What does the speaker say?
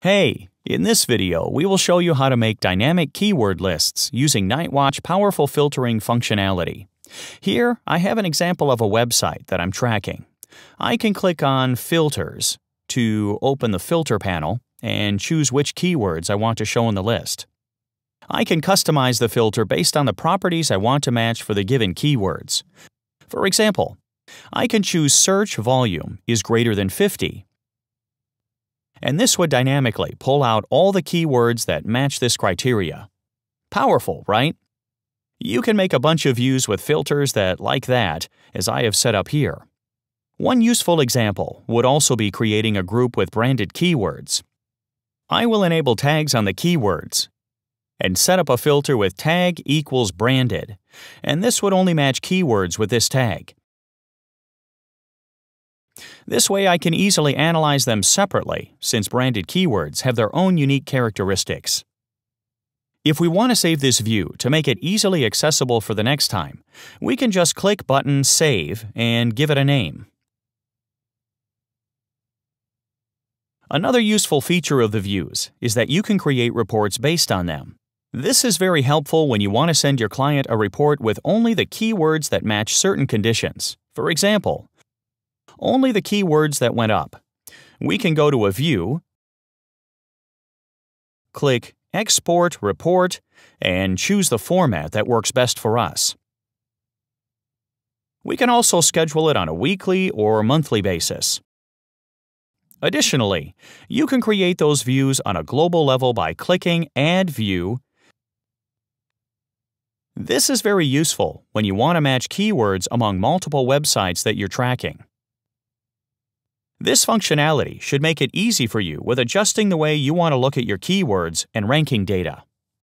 Hey, in this video, we will show you how to make dynamic keyword lists using Nightwatch powerful filtering functionality. Here, I have an example of a website that I'm tracking. I can click on Filters to open the Filter panel and choose which keywords I want to show in the list. I can customize the filter based on the properties I want to match for the given keywords. For example, I can choose Search Volume is greater than 50 and this would dynamically pull out all the keywords that match this criteria. Powerful, right? You can make a bunch of views with filters that like that, as I have set up here. One useful example would also be creating a group with branded keywords. I will enable tags on the keywords and set up a filter with tag equals branded, and this would only match keywords with this tag. This way I can easily analyze them separately, since branded keywords have their own unique characteristics. If we want to save this view to make it easily accessible for the next time, we can just click button Save and give it a name. Another useful feature of the views is that you can create reports based on them. This is very helpful when you want to send your client a report with only the keywords that match certain conditions. For example, only the keywords that went up. We can go to a view, click Export Report, and choose the format that works best for us. We can also schedule it on a weekly or monthly basis. Additionally, you can create those views on a global level by clicking Add View. This is very useful when you want to match keywords among multiple websites that you're tracking. This functionality should make it easy for you with adjusting the way you want to look at your keywords and ranking data.